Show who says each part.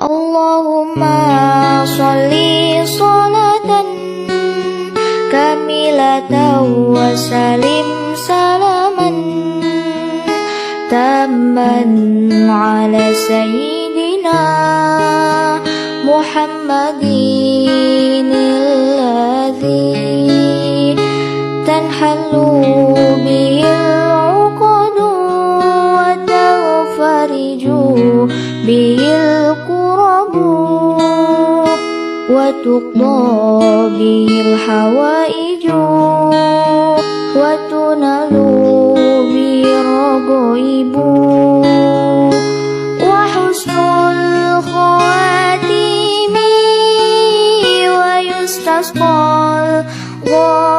Speaker 1: اللهم صل صلاة كاملة وسلم سلاما تاما على سيدنا محمد الذي تنحل به العقد وتنفرج به وتقضى به الحوائج وتنال به الرغائب وحسن الخواتيم ويستسقى الغائب